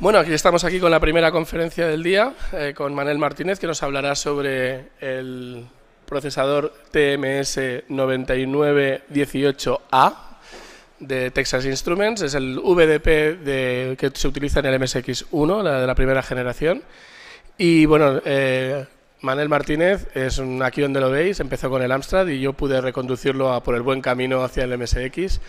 Bueno, aquí estamos aquí con la primera conferencia del día, eh, con Manel Martínez, que nos hablará sobre el procesador TMS 9918A de Texas Instruments. Es el VDP que se utiliza en el MSX1, la de la primera generación. Y bueno, eh, Manel Martínez es un, aquí donde lo veis, empezó con el Amstrad y yo pude reconducirlo a, por el buen camino hacia el MSX.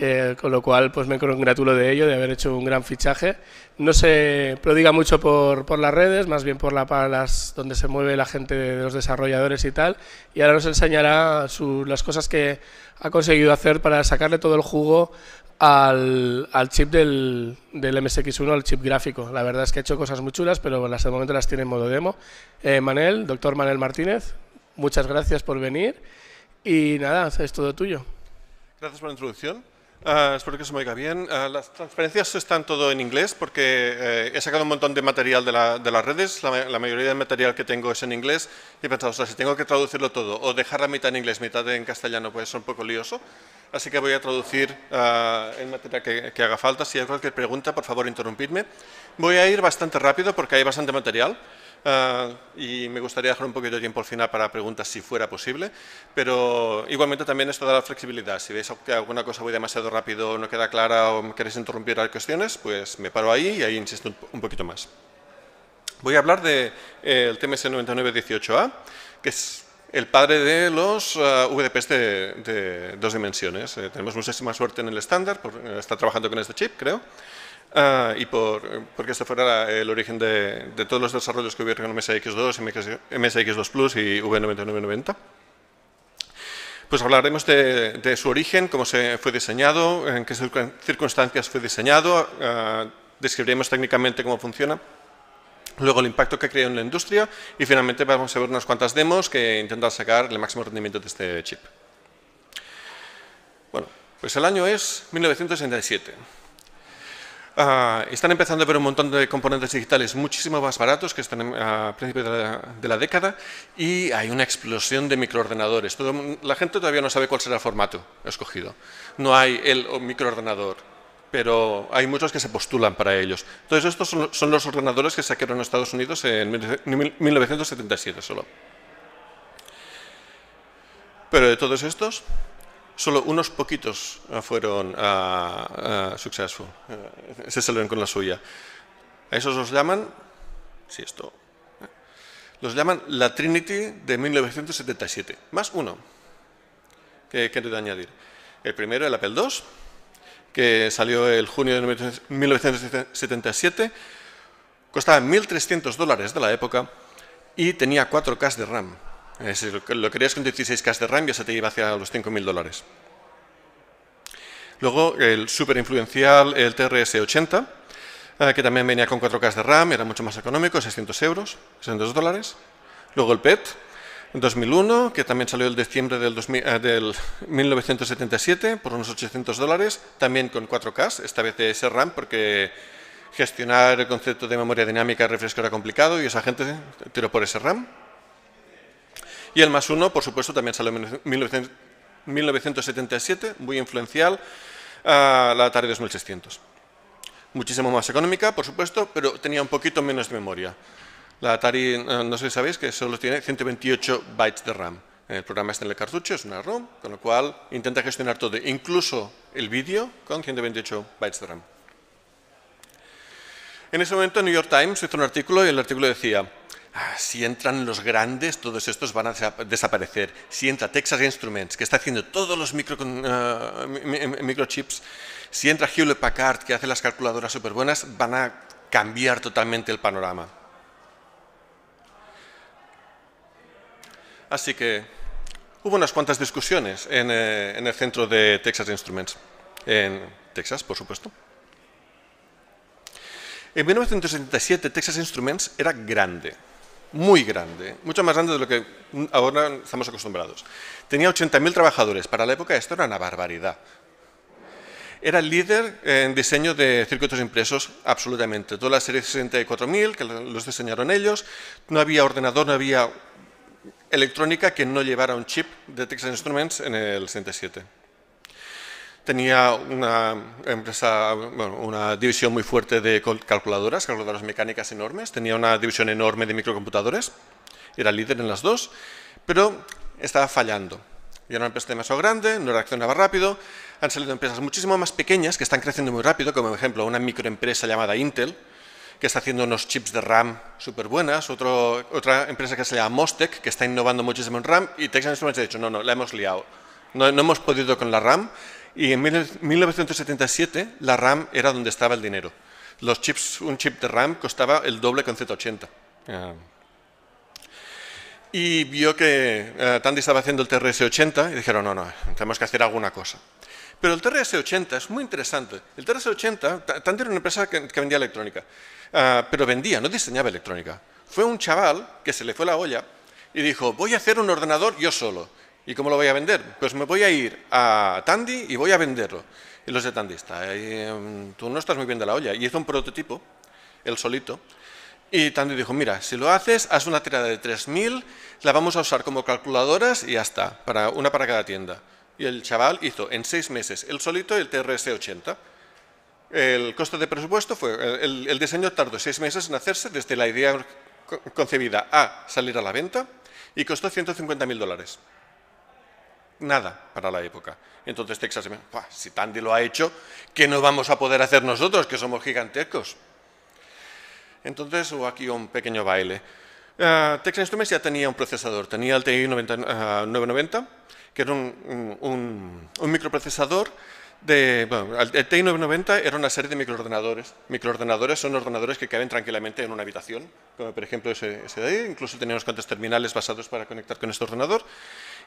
Eh, con lo cual pues me congratulo de ello, de haber hecho un gran fichaje. No se prodiga mucho por, por las redes, más bien por la, para las, donde se mueve la gente de, los desarrolladores y tal, y ahora nos enseñará las cosas que ha conseguido hacer para sacarle todo el jugo al, al chip del, del, MSX1, al chip gráfico. La verdad es que ha hecho cosas muy chulas, pero hasta el momento las tiene en modo demo. Eh, Manel, doctor Manel Martínez, muchas gracias por venir y nada, es todo tuyo. Gracias por la introducción. Uh, espero que se me oiga bien. Uh, las transferencias están todo en inglés porque eh, he sacado un montón de material de, la, de las redes. La, la, mayoría del material que tengo es en inglés. Y he pensado, o sea, si tengo que traducirlo todo o dejar la mitad en inglés, mitad en castellano, puede ser un poco lioso. Así que voy a traducir uh, en materia que, que, haga falta. Si hay cualquier pregunta, por favor, interrumpidme. Voy a ir bastante rápido porque hay bastante material. Uh, y me gustaría dejar un poquito de tiempo al final para preguntas si fuera posible, pero igualmente también esto da la flexibilidad. Si veis que alguna cosa voy demasiado rápido, no queda clara o queréis interrumpir las cuestiones, pues me paro ahí y ahí insisto un poquito más. Voy a hablar del de, eh, TMS 9918A, que es el padre de los uh, VDPs de, de, dos dimensiones. Eh, tenemos muchísima suerte en el estándar, está trabajando con este chip, creo. Uh, y por, porque este fuera el origen de, todos los desarrollos que hubieron en MSX2, MSX2 Plus y V9990. Pues hablaremos de, de, su origen, cómo se fue diseñado, en qué circunstancias fue diseñado, uh, describiremos técnicamente cómo funciona, luego el impacto que creó en la industria y finalmente vamos a ver unas cuantas demos que intentan sacar el máximo rendimiento de este chip. Bueno, pues el año es 1967. Uh, están empezando a ver un montón de componentes digitales muchísimo más baratos que están a principios de la, década y hay una explosión de microordenadores. La gente todavía no sabe cuál será el formato escogido. No hay el microordenador, pero hay muchos que se postulan para ellos. Entonces estos son, los ordenadores que sacaron en Estados Unidos en 1977 solo. Pero de todos estos, solo unos poquitos ah, fueron uh, uh, successful, uh, se salieron con la suya. A esos los llaman, si esto, los llaman la Trinity de 1977, más uno que querido añadir. El primero, el Apple II, que salió el junio de 1977, costaba 1.300 dólares de la época y tenía 4K de RAM. Decir, lo querías con 16K de RAM ya se te iba hacia los 5.000 dólares. Luego el super influencial, el TRS-80, eh, que también venía con 4K de RAM, era mucho más económico, 600 euros, 600 dólares. Luego el PET, en 2001, que también salió el diciembre del, 2000, eh, del 1977 por unos 800 dólares, también con 4K, esta vez de ese RAM, porque gestionar el concepto de memoria dinámica y refresco era complicado y esa gente tiró por ese RAM. Y el más uno, por supuesto, también salió en 1977, muy influencial, la Atari 2600. Muchísimo más económica, por supuesto, pero tenía un poquito menos de memoria. La Atari, no sé si sabéis, que solo tiene 128 bytes de RAM. El programa está en el cartucho, es una ROM, con lo cual intenta gestionar todo, incluso el vídeo, con 128 bytes de RAM. En ese momento, New York Times hizo un artículo y el artículo decía si entran los grandes, todos estos van a desaparecer. Si entra Texas Instruments, que está haciendo todos los uh, microchips, si entra Hewlett Packard, que hace las calculadoras súper buenas, van a cambiar totalmente el panorama. Así que hubo unas cuantas discusiones en, eh, en el centro de Texas Instruments, en Texas, por supuesto. En 1977 Texas Instruments era grande muy grande, mucho más grande de lo que ahora estamos acostumbrados. Tenía 80.000 trabajadores, para la época esto era una barbaridad. Era líder en diseño de circuitos impresos, absolutamente. Toda la serie 64.000, que los diseñaron ellos, no había ordenador, no había electrónica que no llevara un chip de Texas Instruments en el 67. Tenía una, empresa, una división muy fuerte de calculadoras, calculadoras mecánicas enormes, tenía una división enorme de microcomputadores, era líder en las dos, pero estaba fallando. Era una empresa demasiado grande, no reaccionaba rápido, han salido empresas muchísimo más pequeñas que están creciendo muy rápido, como por ejemplo una microempresa llamada Intel, que está haciendo unos chips de RAM súper buenas, otra empresa que se llama Mostec, que está innovando muchísimo en RAM, y Texas Instruments ha dicho, no, no, la hemos liado, no, no hemos podido con la RAM, y en 1977 la RAM era donde estaba el dinero. Los chips, un chip de RAM costaba el doble con Z80. Ah. Y vio que uh, Tandy estaba haciendo el TRS-80 y dijeron, no, no, tenemos que hacer alguna cosa. Pero el TRS-80 es muy interesante. El TRS-80, Tandy era una empresa que, vendía electrónica, ah, pero vendía, no diseñaba electrónica. Fue un chaval que se le fue la olla y dijo, voy a hacer un ordenador yo solo. ¿Y cómo lo voy a vender? Pues me voy a ir a Tandy y voy a venderlo. Y los de Tandy, em, tú no estás muy bien de la olla. Y hizo un prototipo, él solito, y Tandy dijo, mira, si lo haces, haz una tirada de 3.000, la vamos a usar como calculadoras y ya está, para, una para cada tienda. Y el chaval hizo en seis meses el solito el TRS-80. El coste de presupuesto fue, el, el, diseño tardó seis meses en hacerse desde la idea concebida a salir a la venta y costó 150.000 dólares nada para la época. Entonces Texas, si Tandy lo ha hecho, ¿qué no vamos a poder hacer nosotros, que somos gigantescos? Entonces hubo aquí un pequeño baile. Uh, Texas Instruments ya tenía un procesador, tenía el TI 990, que era un, microprocesador de, bueno, el TI 990 era una serie de microordenadores. Microordenadores son ordenadores que caben tranquilamente en una habitación, como por ejemplo ese, ese de ahí, incluso tenía unos cuantos terminales basados para conectar con este ordenador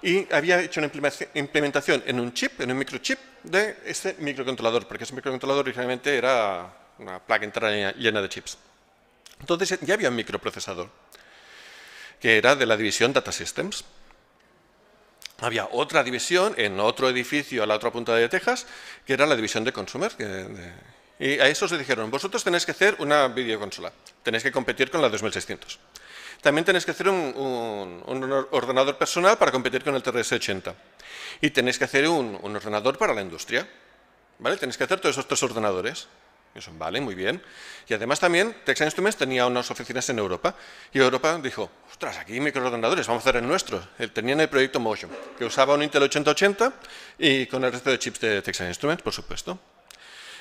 y había hecho una implementación en un chip, en un microchip de ese microcontrolador, porque ese microcontrolador originalmente era una placa entera llena de chips. Entonces ya había un microprocesador, que era de la división Data Systems. Había otra división en otro edificio a la otra punta de Texas, que era la división de Consumer. y a eso se dijeron, vosotros tenéis que hacer una videoconsola, tenéis que competir con la 2600. También tenéis que hacer un, ordenador personal para competir con el TRS-80. Y tenéis que hacer un, ordenador para la industria. ¿Vale? Tenéis que hacer todos esos tres ordenadores. Eso, vale, muy bien. Y además también Texas Instruments tenía unas oficinas en Europa. Y Europa dijo, ostras, aquí hay microordenadores, vamos a hacer el nuestro. Tenían el proyecto Motion, que usaba un Intel 8080 y con el resto de chips de Texas Instruments, por supuesto.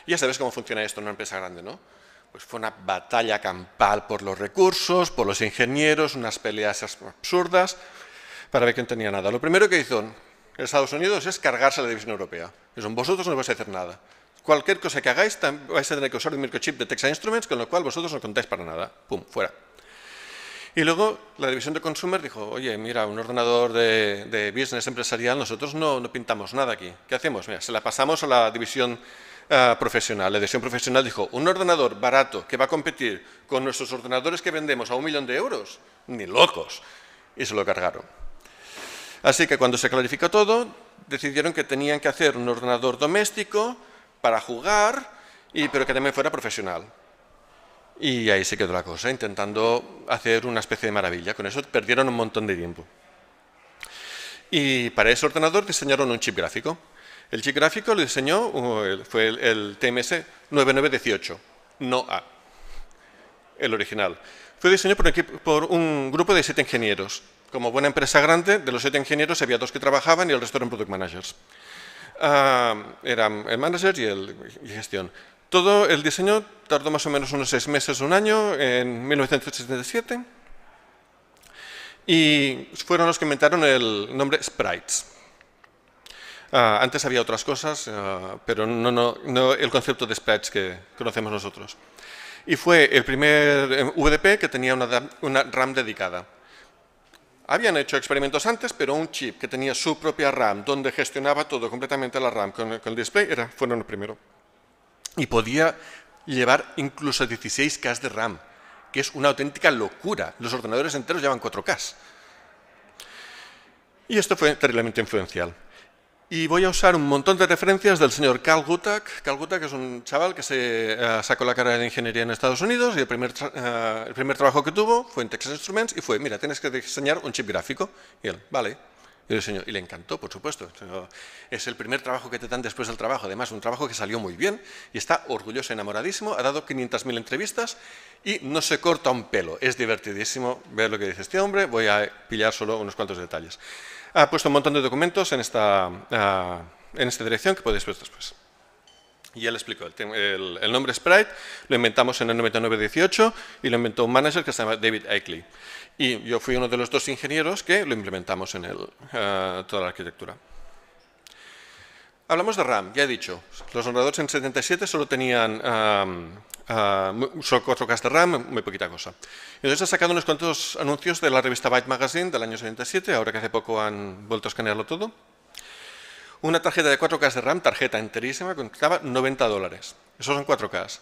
Y ya sabes cómo funciona esto en una empresa grande, ¿no? Pues fue una batalla campal por los recursos, por los ingenieros, unas peleas absurdas, para ver quién tenía nada. Lo primero que hizo Estados Unidos es cargarse la división europea. Dicen, vosotros no vais a hacer nada. Cualquier cosa que hagáis vais a tener que usar un microchip de Texas Instruments, con lo cual vosotros no contáis para nada. Pum, fuera. Y luego la división de consumer dijo, oye, mira, un ordenador de, business empresarial, nosotros no, no, pintamos nada aquí. ¿Qué hacemos? Mira, se la pasamos a la división eh, profesional. La edición profesional dijo, un ordenador barato que va a competir con nuestros ordenadores que vendemos a un millón de euros, ni locos. Y se lo cargaron. Así que cuando se clarificó todo, decidieron que tenían que hacer un ordenador doméstico para jugar, y, pero que también fuera profesional. Y ahí se quedó la cosa, intentando hacer una especie de maravilla. Con eso perdieron un montón de tiempo. Y para ese ordenador diseñaron un chip gráfico. El chip gráfico lo diseñó, fue el, TMS 9918, no A, el original. Fue diseñado por, un grupo de siete ingenieros. Como buena empresa grande, de los siete ingenieros había dos que trabajaban y el resto eran product managers. Ah, eran el manager y el gestión. Todo el diseño tardó más o menos unos seis meses, un año, en 1977. Y fueron los que inventaron el nombre Sprites. Ah, antes había otras cosas, ah, pero no, no, no, el concepto de sprites que conocemos nosotros. Y fue el primer eh, VDP que tenía una, una, RAM dedicada. Habían hecho experimentos antes, pero un chip que tenía su propia RAM, donde gestionaba todo completamente la RAM con, con el display, era, fueron el primero. Y podía llevar incluso 16K de RAM, que es una auténtica locura. Los ordenadores enteros llevan 4K. Y esto fue terriblemente influencial. Y voy a usar un montón de referencias del señor Carl Gutak. Carl Gutak es un chaval que se eh, sacó la carrera de ingeniería en Estados Unidos y el primer, eh, el primer trabajo que tuvo fue en Texas Instruments y fue, mira, tienes que diseñar un chip gráfico. Y él, vale. Y, el y le encantó, por supuesto. Es el primer trabajo que te dan después del trabajo. Además, un trabajo que salió muy bien y está orgulloso, enamoradísimo. Ha dado 500.000 entrevistas y no se corta un pelo. Es divertidísimo ver lo que dice este hombre. Voy a pillar solo unos cuantos detalles. Ha puesto un montón de documentos en esta, ah, en esta dirección que podéis ver después. Y él explicó, el, el, nombre Sprite lo inventamos en el 9918 y lo inventó un manager que se llama David Akeley. Y yo fui uno de los dos ingenieros que lo implementamos en eh, toda la arquitectura. Hablamos de RAM, ya he dicho, los ordenadores en 77 solo tenían solo 4K de RAM, muy poquita cosa. Entonces he sacado unos cuantos anuncios de la revista Byte Magazine del año 77, ahora que hace poco han vuelto a escanearlo todo. Una tarjeta de 4K de RAM, tarjeta enterísima, costaba 90 dólares. Esos son 4K.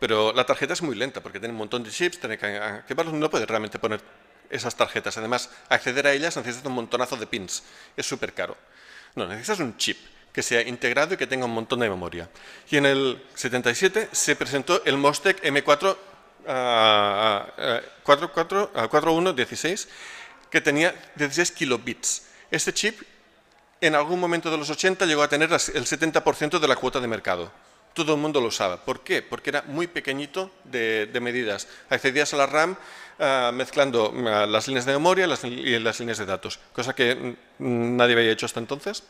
Pero la tarjeta es muy lenta porque tiene un montón de chips, tiene que no puedes realmente poner esas tarjetas. Además, acceder a ellas necesitas un montonazo de pins. Es súper caro. No, necesitas un chip que sea integrado y que tenga un montón de memoria. Y en el 77 se presentó el Mostec M4 4116 que tenía 16 kilobits. Este chip en algún momento de los 80 llegó a tener el 70% de la cuota de mercado todo el mundo lo usaba. ¿Por qué? Porque era muy pequeñito de, medidas. Accedías a la RAM ah, mezclando ah, las líneas de memoria y las líneas de datos, cosa que nadie había hecho hasta entonces.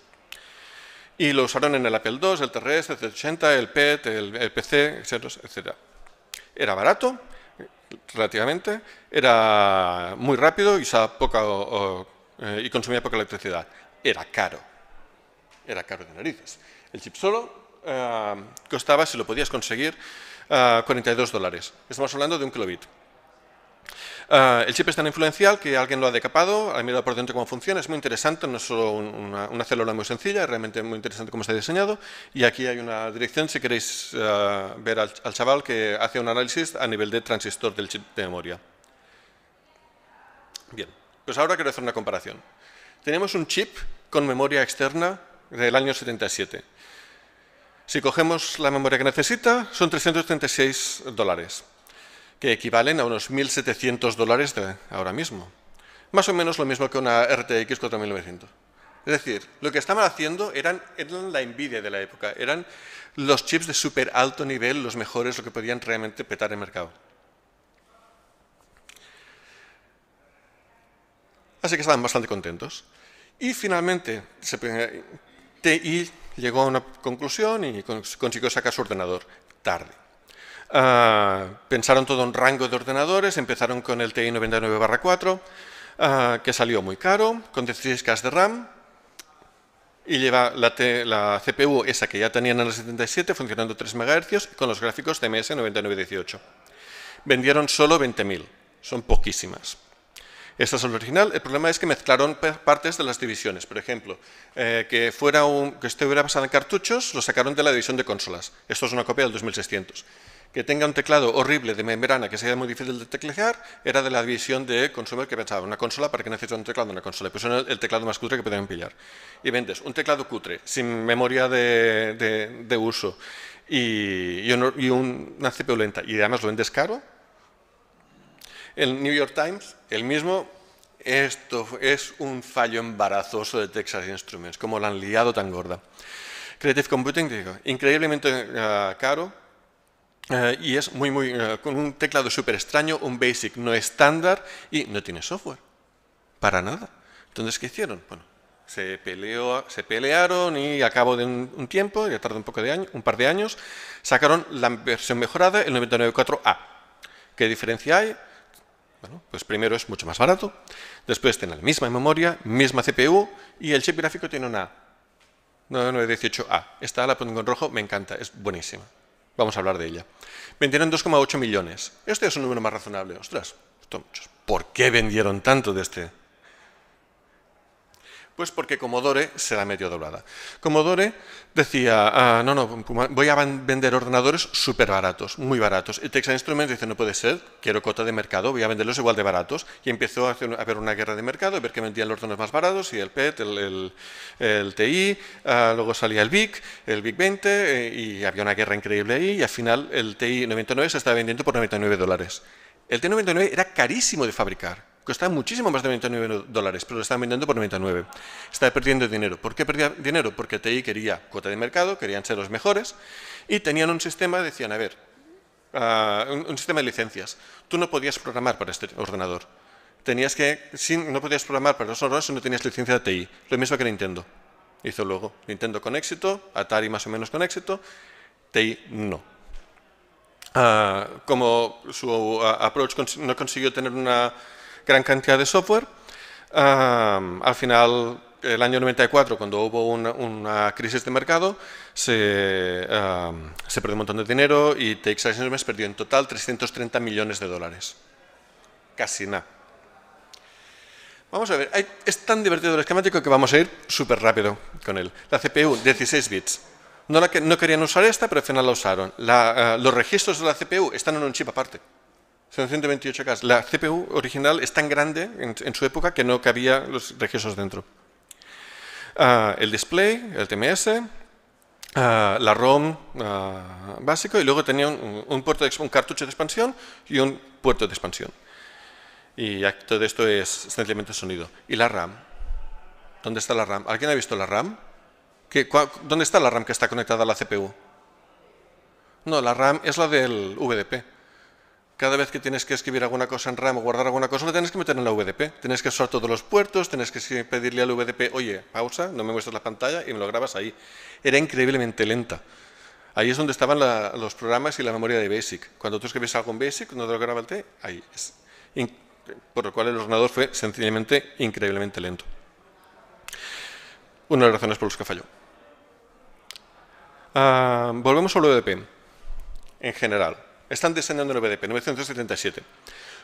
Y lo usaron en el Apple II, el TRS, el 80 el PET, el, PC, etc. Era barato, relativamente, era muy rápido y, eh, y consumía poca electricidad. Era caro. Era caro de narices. El chip solo eh, costaba, si lo podías conseguir, 42 eh, dólares. Estamos hablando de un kilobit. Eh, el chip es tan influencial que alguien lo ha decapado, ha mirado por dentro cómo funciona, es muy interesante, no es solo una, célula muy sencilla, es realmente muy interesante cómo está diseñado. Y aquí hay una dirección si queréis ver al, al, chaval que hace un análisis a nivel de transistor del chip de memoria. Bien, pues ahora quiero hacer una comparación. Tenemos un chip con memoria externa del año 77. Si cogemos la memoria que necesita, son 336 dólares, que equivalen a unos 1.700 dólares de ahora mismo. Más o menos lo mismo que una RTX 4900. Es decir, lo que estaban haciendo eran, eran la envidia de la época, eran los chips de súper alto nivel, los mejores, lo que podían realmente petar el mercado. Así que estaban bastante contentos. Y finalmente, TI llegó a una conclusión y consiguió sacar su ordenador tarde. Ah, pensaron todo un rango de ordenadores, empezaron con el TI 99-4, ah, que salió muy caro, con 16K de RAM, y lleva la, la, CPU esa que ya tenían en el 77 funcionando 3 MHz con los gráficos CMS 9918. Vendieron solo 20.000, son poquísimas. Esta es el original. El problema es que mezclaron partes de las divisiones. Por ejemplo, eh, que, fuera un, que basado en cartuchos, lo sacaron de la división de consolas. Esto es una copia del 2600. Que tenga un teclado horrible de membrana que sea muy difícil de teclear, era de la división de consumer que pensaba, una consola, ¿para qué necesito un teclado una consola? Pues era el teclado más cutre que podían pillar. Y vendes un teclado cutre, sin memoria de, uso, y, una CPU lenta, y además lo vendes caro, el New York Times, el mismo, esto es un fallo embarazoso de Texas Instruments, como lo han liado tan gorda. Creative Computing, digo, increíblemente eh, caro, eh, y es muy, muy, eh, con un teclado súper extraño, un BASIC no estándar y no tiene software. Para nada. Entonces, ¿qué hicieron? Bueno, se, peleó, se pelearon y a cabo de un, tiempo, ya tardó un, poco de año, un par de años, sacaron la versión mejorada, el 99.4A. ¿Qué diferencia hay? Bueno, pues primero es mucho más barato, después tiene la misma memoria, misma CPU y el chip gráfico tiene una 9918A. Esta la pongo en rojo, me encanta, es buenísima. Vamos a hablar de ella. Vendieron 2,8 millones. Este es un número más razonable. Ostras. ¿Por qué vendieron tanto de este? Pues porque Commodore se la metió doblada. Commodore decía, ah, no, no, voy a vender ordenadores súper baratos, muy baratos. Y Texas Instruments dice, no puede ser, quiero cota de mercado, voy a venderlos igual de baratos. Y empezó a, haber una guerra de mercado, a ver que vendían los ordenadores más baratos, y el PET, el, TI, ah, luego salía el VIC, el VIC 20, eh, y había una guerra increíble ahí, y al final el TI 99 se estaba vendiendo por 99 dólares. El T99 era carísimo de fabricar Costaba muchísimo más de 99 dólares, pero lo estaban vendiendo por 99. Estaba perdiendo dinero. ¿Por qué perdía dinero? Porque TI quería cuota de mercado, querían ser los mejores, y tenían un sistema, decían, a ver, ah, un, sistema de licencias. Tú no podías programar para este ordenador. Tenías que, no podías programar para los ordenadores si no tenías licencia de TI. Lo mismo que Nintendo. Hizo luego Nintendo con éxito, Atari más o menos con éxito, TI no. Ah, como su ah, approach no consiguió tener una gran cantidad de software, ah, al final, el año 94, cuando hubo una, crisis de mercado, se, se, perdió un montón de dinero y TX Instruments perdió en total 330 millones de dólares. Casi nada. Vamos a ver, es tan divertido el esquemático que vamos a ir súper rápido con él. La CPU, 16 bits. No, no querían usar esta, pero al final la usaron. Eh, los registros de la CPU están en un chip aparte. Son 128K. La CPU original es tan grande en, su época que no cabía los registros dentro. Ah, el display, el TMS, ah, la ROM ah, básico y luego tenía un, puerto un cartucho de expansión y un puerto de expansión. Y todo esto es sencillamente sonido. ¿Y la RAM? ¿Dónde está la RAM? ¿Alguien ha visto la RAM? ¿Dónde está la RAM que está conectada a la CPU? No, la RAM es la del VDP. Cada vez que tienes que escribir alguna cosa en RAM o guardar alguna cosa, la tienes que meter en la VDP. Tienes que usar todos los puertos, tienes que pedirle al VDP, oye, pausa, no me muestres la pantalla y me lo grabas ahí. Era increíblemente lenta. Ahí es donde estaban los programas y la memoria de BASIC. Cuando tú escribes algo en BASIC, no te lo grabas, ahí es. Por lo cual el ordenador fue sencillamente increíblemente lento. Una de las razones por las que falló. Ah, volvemos al VDP, en general. Están diseñando el VDP, 977.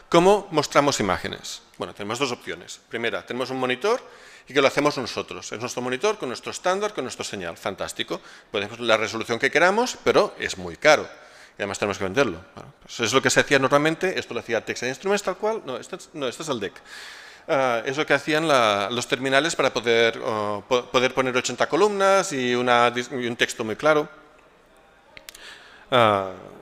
¿Cómo mostramos imágenes? Bueno, tenemos dos opciones. Primera, tenemos un monitor y que lo hacemos nosotros. Es nuestro monitor con nuestro estándar, con nuestro señal. Fantástico. Podemos la resolución que queramos, pero es muy caro. Y además tenemos que venderlo. Pues es lo que se hacía normalmente. Esto lo hacía Texas Instruments tal cual. No, este, no, este es el DEC. Ah, es lo que hacían los terminales para poder, poder poner 80 columnas y, un texto muy claro. Uh,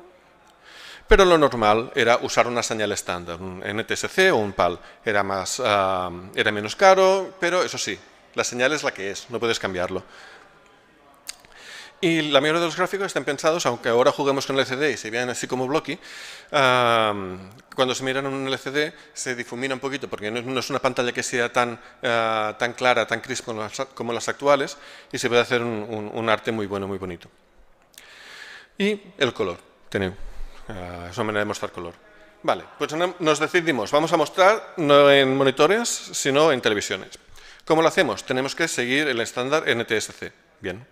pero lo normal era usar una señal estándar, un NTSC o un PAL. Era, más, ah, era menos caro, pero eso sí, la señal es la que es, no puedes cambiarlo. Y la mayoría de los gráficos están pensados, aunque ahora juguemos con LCD y se vean así como blocky, cuando se miran en un LCD se difumina un poquito porque no es una pantalla que sea tan, ah, tan clara, tan crisp como las, actuales y se puede hacer un, arte muy bueno, muy bonito. Y el color, tenemos, uh, es una manera de mostrar color. Vale, pues nos decidimos, vamos a mostrar no en monitores, sino en televisiones. ¿Cómo lo hacemos? Tenemos que seguir el estándar NTSC. Bien.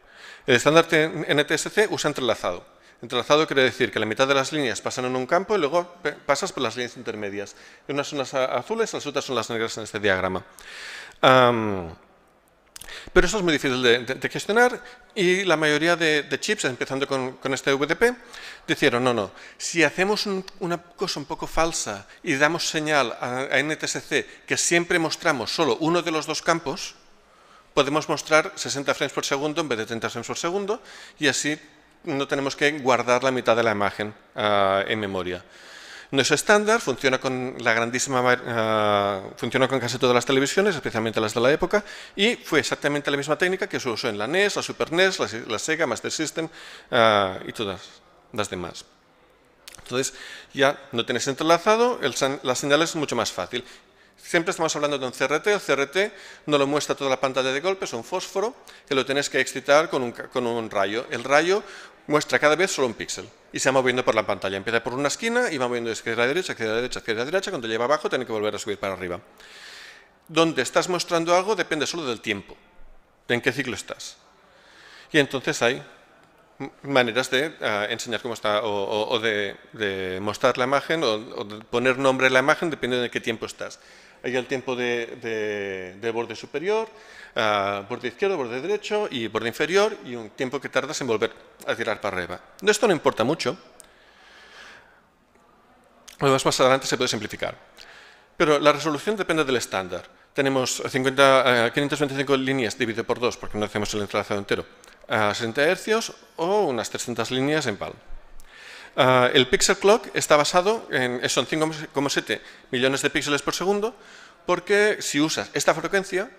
El estándar NTSC usa entrelazado. Entrelazado quiere decir que la mitad de las líneas pasan en un campo y luego pasas por las líneas intermedias. Unas son las azules, las otras son las negras en este diagrama. Pero eso es muy difícil de, gestionar y la mayoría de, chips, empezando con, este VDP, dijeron, no, no, si hacemos una cosa un poco falsa y damos señal a, a NTSC que siempre mostramos solo uno de los dos campos, podemos mostrar 60 frames por segundo en vez de 30 frames por segundo y así no tenemos que guardar la mitad de la imagen ah, en memoria. No es estándar, funciona con la grandísima, uh, funciona con casi todas las televisiones, especialmente las de la época, y fue exactamente la misma técnica que se usó en la NES, la Super NES, la, Sega, Master System ah, y todas las demás. Entonces, ya no tienes entrelazado, la señal es mucho más fácil. Siempre estamos hablando de un CRT. El CRT no lo muestra toda la pantalla de golpe, es un fósforo que lo tienes que excitar con un, rayo. El rayo muestra cada vez solo un píxel y se va moviendo por la pantalla. Empieza por una esquina y va moviendo de izquierda a derecha, izquierda a derecha, izquierda a derecha. Cuando lleva abajo tiene que volver a subir para arriba. Donde estás mostrando algo depende solo del tiempo, de en qué ciclo estás. Y entonces hay maneras de eh, enseñar cómo está o, de, mostrar la imagen o, de poner nombre a la imagen dependiendo de qué tiempo estás. Hay el tiempo de, borde superior, uh, borde izquierdo, borde derecho y borde inferior y un tiempo que tardas en volver a tirar para arriba. Esto no importa mucho. Más adelante se puede simplificar. Pero la resolución depende del estándar. Tenemos 50, 525 eh, líneas dividido por 2, porque no hacemos el entrelazado entero, a 60 Hz o unas 300 líneas en PAL. Ah, el pixel clock está basado en, son 5,7 millones de píxeles por segundo, porque si usas esta frecuencia,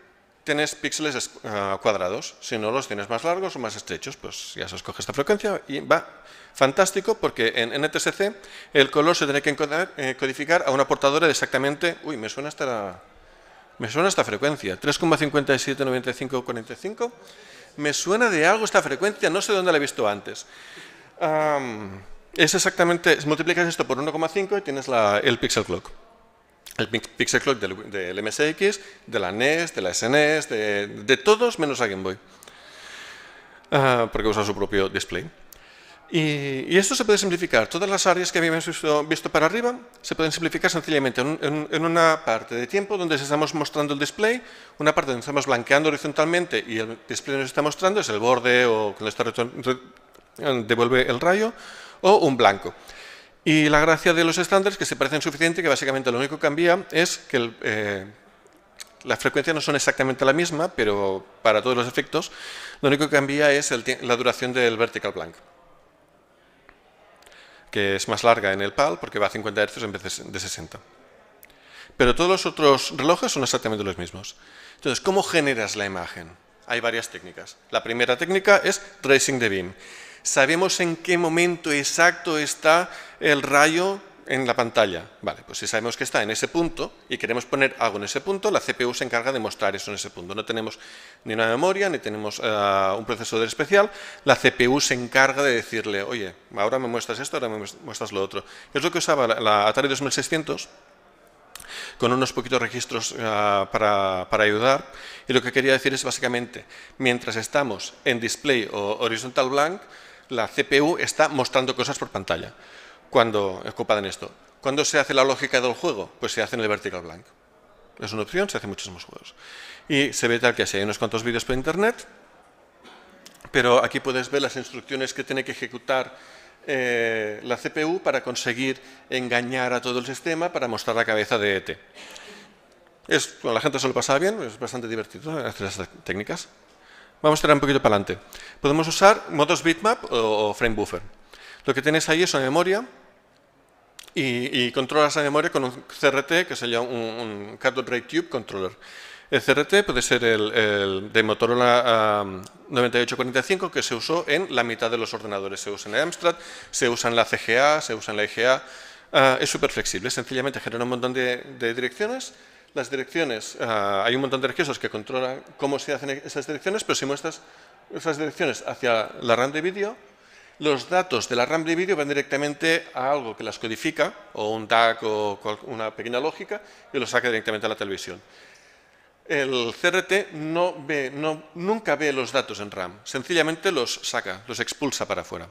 tienes píxeles ah, cuadrados. Si no, los tienes más largos o más estrechos, pues ya se escoge esta frecuencia y va fantástico porque en NTSC el color se tiene que eh, codificar a una portadora de exactamente, uy, me suena esta, me suena esta frecuencia, 3,579545. Me suena de algo esta frecuencia, no sé dónde la he visto antes es exactamente, multiplicas esto por 1,5 y tienes el pixel clock. El pixel clock del, MSX, de la NES, de la SNES, e de, todos menos a Game Boy. Ah, porque usa su propio display. Y, esto se puede simplificar. Todas las áreas que habíamos visto, para arriba se pueden simplificar sencillamente en, una parte de tiempo donde estamos mostrando el display, una parte donde estamos blanqueando horizontalmente y el display nos está mostrando, es el borde o cuando está devuelve el rayo, o un blanco. Y la gracia de los estándares es que se parecen suficiente que básicamente lo único que cambia es que eh, las frecuencias no son exactamente la misma, pero para todos los efectos, lo único que cambia es la duración del vertical blank, que es más larga en el PAL porque va a 50 Hz en vez de 60. Pero todos los otros relojes son exactamente los mismos. Entonces, ¿cómo generas la imagen? Hay varias técnicas. La primera técnica es tracing the beam. ¿Sabemos en qué momento exacto está el rayo en la pantalla? Vale, pues si sabemos que está en ese punto y queremos poner algo en ese punto, la CPU se encarga de mostrar eso en ese punto. No tenemos ni una memoria, ni tenemos eh, un procesador especial. La CPU se encarga de decirle, oye, ahora me muestras esto, ahora me muestras lo otro. Es lo que usaba la Atari 2600 con unos poquitos registros eh, para, para, ayudar. Y lo que quería decir es básicamente, mientras estamos en display o horizontal blank, la CPU está mostrando cosas por pantalla. Cuando, ocupada en esto. ¿Cuándo se hace la lógica del juego? Pues se hace en el vertical blank. Es una opción, se hace en muchísimos juegos. Y se ve tal que así. Hay unos cuantos vídeos por internet, pero aquí puedes ver las instrucciones que tiene que ejecutar eh, la CPU para conseguir engañar a todo el sistema para mostrar la cabeza de ET. Es, la gente se lo pasa bien, es bastante divertido hacer estas técnicas. Vamos a tirar un poquito para adelante. Podemos usar modos bitmap o, frame buffer. Lo que tienes ahí es una memoria y, controlas la memoria con un CRT que se llama un, Cardboard Ray Tube Controller. El CRT puede ser el, de Motorola 9845 que se usó en la mitad de los ordenadores. Se usa en el Amstrad, se usa en la CGA, se usa en la IGA. Ah, es súper flexible, sencillamente genera un montón de direcciones las direcciones, ah, hay un montón de recursos que controlan cómo se hacen esas direcciones, pero si muestras esas direcciones hacia la RAM de vídeo, los datos de la RAM de vídeo van directamente a algo que las codifica, o un DAC o una pequeña lógica, y los saca directamente a la televisión. El CRT no ve, no, nunca ve los datos en RAM, sencillamente los saca, los expulsa para afuera.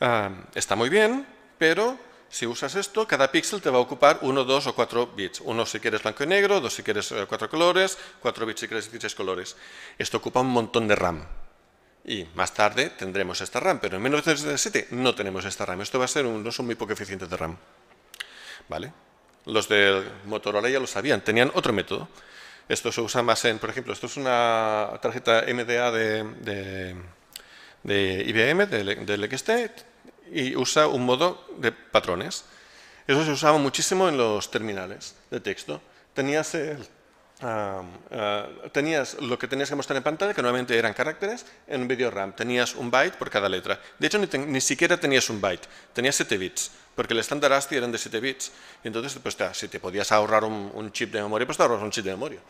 Ah, está muy bien, pero si usas esto, cada píxel te va a ocupar uno, dos o cuatro bits. Uno si quieres blanco y negro, dos si quieres eh, cuatro colores, cuatro bits si quieres 16 colores. Esto ocupa un montón de RAM. Y más tarde tendremos esta RAM, pero en 1977 no tenemos esta RAM. Esto va a ser un, son muy poco eficientes de RAM. ¿Vale? Los de Motorola ya lo sabían, tenían otro método. Esto se usa más en, por ejemplo, esto es una tarjeta MDA de, IBM, del, del XT, y usa un modo de patrones. Eso se usaba muchísimo en los terminales de texto. Tenías, ah, tenías lo que tenías que mostrar en pantalla, que normalmente eran caracteres, en un video RAM. Tenías un byte por cada letra. De hecho, ni, siquiera tenías un byte, tenías 7 bits, porque el estándar ASCII eran de 7 bits. Y entonces, pues, si te podías ahorrar un, un chip de memoria, pues te ahorras un chip de memoria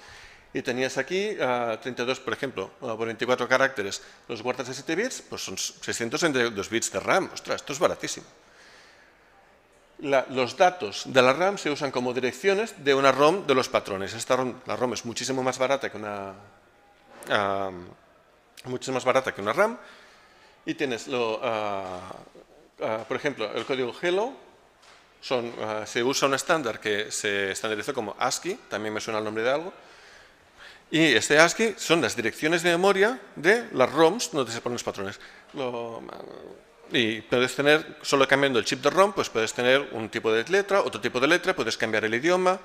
y tenías aquí 32, por ejemplo, por 24 caracteres, los guardas de 7 bits, pues son 662 bits de RAM. Ostras, esto es baratísimo. los datos de la RAM se usan como direcciones de una ROM de los patrones. Esta ROM, la ROM es muchísimo más barata que una, muchísimo más barata que una RAM. Y tienes, lo, ah, ah, por ejemplo, el código Hello, son, ah, se usa un estándar que se estandarizó como ASCII, también me suena el nombre de algo, y este ASCII son las direcciones de memoria de las ROMs donde se ponen los patrones. y puedes tener, solo cambiando el chip de ROM, pues puedes tener un tipo de letra, otro tipo de letra, puedes cambiar el idioma,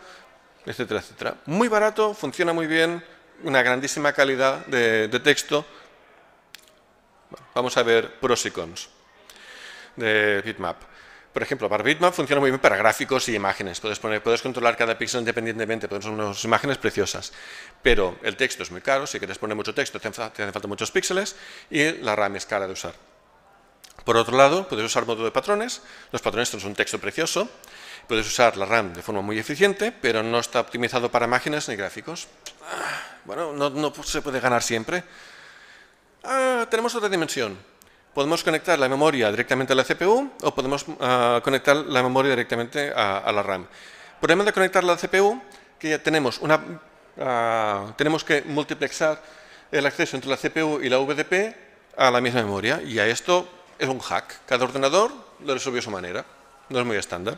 etcétera, etcétera. Muy barato, funciona muy bien, una grandísima calidad de, texto. vamos a ver pros y cons. de bitmap. Por ejemplo, para bitmap funciona muy bien para gráficos y imágenes. Puedes, poner, puedes controlar cada píxel independientemente, puedes poner unas imágenes preciosas. Pero el texto es muy caro, si quieres poner mucho texto te hacen falta muchos píxeles y la RAM es cara de usar. Por otro lado, puedes usar modo de patrones. Los patrones son un texto precioso. Puedes usar la RAM de forma muy eficiente, pero no está optimizado para imágenes ni gráficos. Ah, bueno, no, se puede ganar siempre. Ah, tenemos otra dimensión. Podemos conectar la memoria directamente a la CPU o podemos ah, conectar la memoria directamente a, la RAM. Problema de conectar la CPU que ya tenemos, ah, tenemos que multiplexar el acceso entre la CPU y la VDP a la misma memoria y a esto es un hack. Cada ordenador lo resolvió a su manera, no es muy estándar.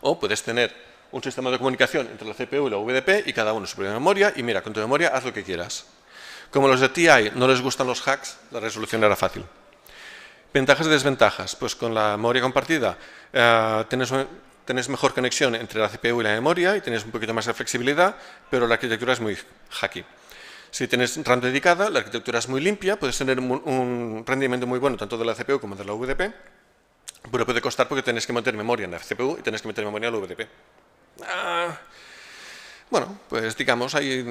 O puedes tener un sistema de comunicación entre la CPU y la VDP y cada uno su propia memoria y mira, con tu memoria haz lo que quieras. Como los de TI no les gustan los hacks, la resolución era fácil. Ventajas y desventajas. Pues con la memoria compartida eh, tenés, mejor conexión entre la CPU y la memoria y tienes un poquito más de flexibilidad, pero la arquitectura es muy hacky. Si tienes RAM dedicada, la arquitectura es muy limpia, puedes tener un, rendimiento muy bueno tanto de la CPU como de la VDP, pero puede costar porque tienes que meter memoria en la CPU y tienes que meter memoria en la VDP. Bueno, pues digamos, hay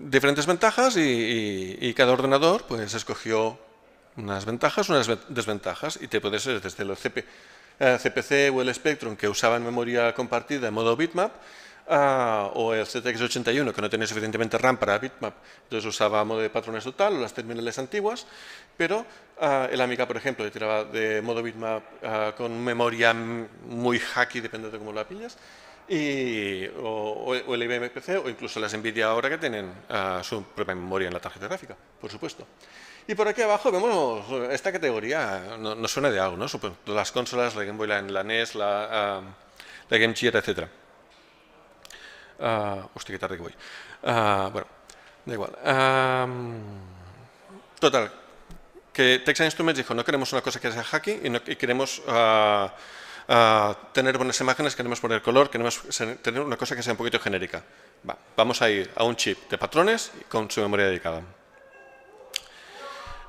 diferentes ventajas y, cada ordenador pues escogió unas ventajas, unas desventajas y te puede ser desde el CPC eh, o el Spectrum que usaban memoria compartida en modo bitmap o el ZX81 que no tenía suficientemente RAM para bitmap, entonces usaba modo de patrones total o las terminales antiguas, pero el Amiga, por ejemplo, le tiraba de modo bitmap con memoria muy hacky, depende de cómo la pillas, y, o, el IBM PC o incluso las NVIDIA ahora que tienen ah, su propia memoria en la tarjeta gráfica, por supuesto. Y por aquí abajo vemos esta categoría, no, suena de algo, ¿no? Las consolas, la Game Boy, la, NES, la, la Game Gear, etc. Uh, hostia, qué tarde que voy. bueno, da igual. total, que Texas Instruments dijo, no queremos una cosa que sea hacky y, no, y queremos tener buenas imágenes, queremos poner color, queremos tener una cosa que sea un poquito genérica. vamos a ir a un chip de patrones con su memoria dedicada.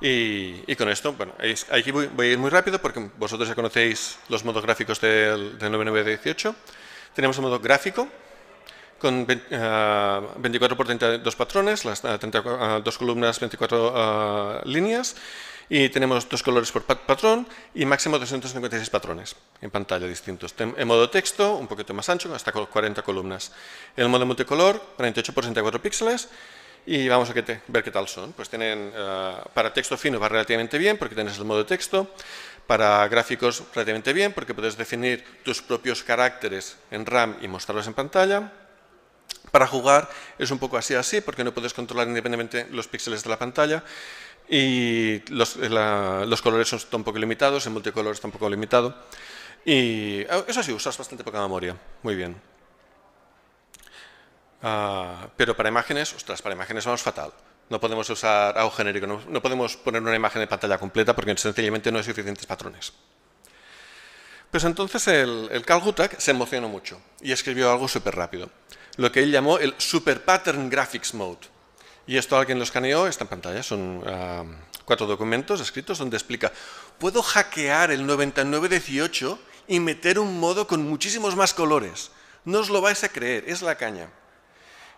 Y, con esto, bueno, aquí voy, a ir muy rápido porque vosotros ya conocéis los modos gráficos del, del 9918. Tenemos un modo gráfico con 24 por 32 patrones, las 32 columnas, 24 líneas y tenemos dos colores por patrón y máximo 256 patrones en pantalla distintos. En modo texto, un poquito más ancho, hasta 40 columnas. En el modo multicolor, 48 por 64 píxeles y vamos a ver qué tal son. Pues tienen, eh, para texto fino va relativamente bien porque tienes el modo texto, para gráficos relativamente bien porque puedes definir tus propios caracteres en RAM y mostrarlos en pantalla. Para jugar es un poco así así porque no puedes controlar independientemente los píxeles de la pantalla y los, colores son un poco limitados, el multicolor está un poco limitado. Y ah, eso sí, usas bastante poca memoria. Muy bien. Ah, pero para imágenes, ostras, para imágenes vamos fatal. No podemos usar algo genérico, no, podemos poner una imagen de pantalla completa porque sencillamente no hay suficientes patrones. Pues entonces el, el Carl se emocionó mucho y escribió algo súper rápido, lo que él llamó el Super Pattern Graphics Mode. Y esto alguien lo escaneó, está en pantalla, son ah, cuatro documentos escritos donde explica, puedo hackear el 9918 y meter un modo con muchísimos más colores. No os lo vais a creer, es la caña.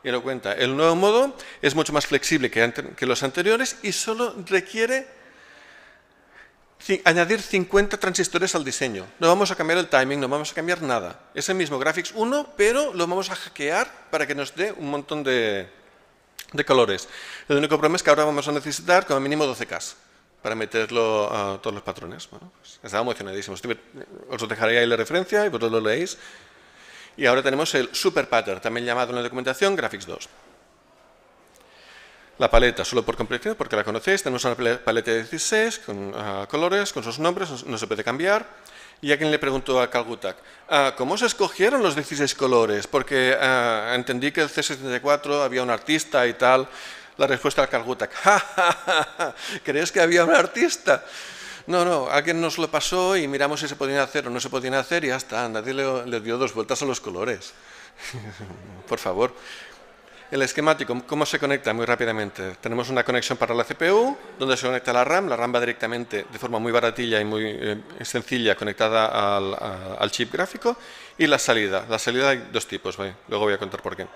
Y lo cuenta, el nuevo modo es mucho más flexible que, que los anteriores y solo requiere añadir 50 transistores al diseño. No vamos a cambiar el timing, no vamos a cambiar nada. Es el mismo Graphics 1, pero lo vamos a hackear para que nos dé un montón de, de colores. El único problema es que ahora vamos a necesitar como mínimo 12K para meterlo a todos los patrones. Bueno, pues estaba emocionadísimo. Os dejaré ahí la referencia y vosotros lo leéis. Y ahora tenemos el Super Pattern, también llamado en la documentación Graphics 2. La paleta, solo por completar, porque la conocéis, tenemos una paleta de 16 con ah, colores, con sus nombres, no se puede cambiar. Y alguien le preguntó a Calgutak, ah, ¿cómo se escogieron los 16 colores? Porque ah, entendí que el C74 había un artista y tal. La respuesta a Calgutak, ¡Ja, crees que había un artista? No, no, alguien nos lo pasó y miramos si se podían hacer o no se podían hacer y ya está, nadie le, dio dos vueltas a los colores. Por favor. El esquemático, ¿cómo se conecta? Muy rápidamente. Tenemos una conexión para la CPU, donde se conecta la RAM. La RAM va directamente, de forma muy baratilla y muy eh, sencilla, conectada al, chip gráfico. Y la salida. La salida hay dos tipos, luego voy a contar por qué.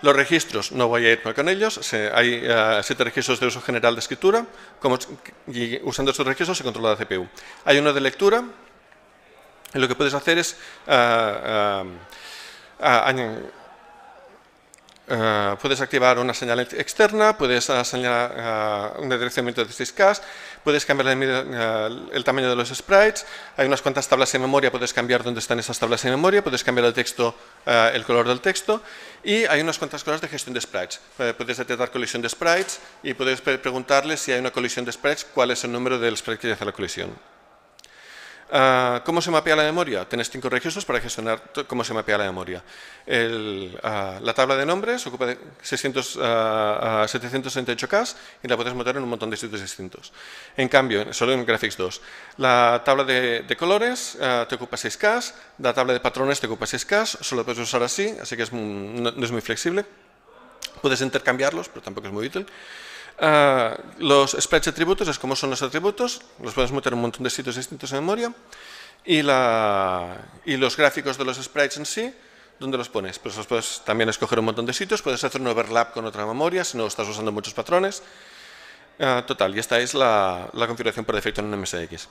Los registros, no voy a irme con ellos, hay uh, siete registros de uso general de escritura, y usando estos registros se controla la CPU. Hay uno de lectura, y lo que puedes hacer es uh, uh, Uh, puedes activar una señal externa, puedes asignar uh, un direccionamiento de 6K, puedes cambiar el, tamaño de los sprites, hay unas cuantas tablas en memoria, puedes cambiar dónde están esas tablas en memoria, puedes cambiar el texto, el color del texto y hay unas cuantas cosas de gestión de sprites. puedes detectar colisión de sprites y puedes preguntarle si hay una colisión de sprites, cuál es el número del sprite que hace la colisión. Ah, ¿Cómo se mapea la memoria? Tienes cinco registros para gestionar cómo se mapea la memoria. Ah, la tabla de nombres ocupa de 600, 768K ah, y la puedes montar en un montón de sitios distintos. En cambio, solo en Graphics 2, la tabla de, colores te ocupa 6K, la tabla de patrones te ocupa 6K, solo puedes usar así, así que no es muy flexible. Puedes intercambiarlos, pero tampoco es muy útil. Uh, los sprites atributos es como son los atributos, los puedes meter en un montón de sitios distintos en memoria. Y, la, y los gráficos de los sprites en sí, ¿dónde los pones? Pues los puedes también escoger un montón de sitios, puedes hacer un overlap con otra memoria si no estás usando muchos patrones. Uh, total, y esta es la, la configuración por defecto en un MSX.